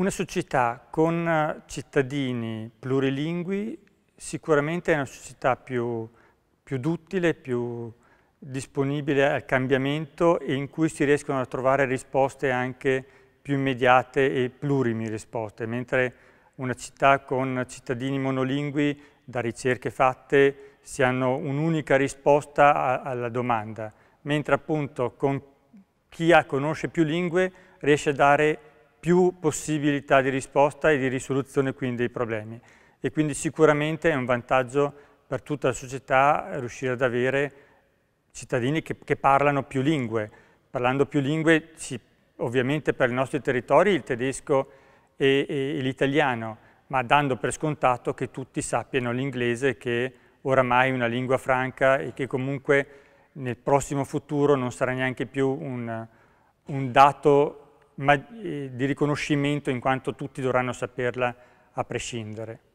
Una società con cittadini plurilingui sicuramente è una società più, più duttile, più disponibile al cambiamento e in cui si riescono a trovare risposte anche più immediate e plurimi risposte, mentre una città con cittadini monolingui, da ricerche fatte, si hanno un'unica risposta alla domanda, mentre appunto con chi ha, conosce più lingue riesce a dare più possibilità di risposta e di risoluzione quindi dei problemi. E quindi sicuramente è un vantaggio per tutta la società riuscire ad avere cittadini che, che parlano più lingue. Parlando più lingue, sì, ovviamente per i nostri territori il tedesco e, e, e l'italiano, ma dando per scontato che tutti sappiano l'inglese che oramai è una lingua franca e che comunque nel prossimo futuro non sarà neanche più un, un dato eh, di riconoscimento in quanto tutti dovranno saperla a prescindere.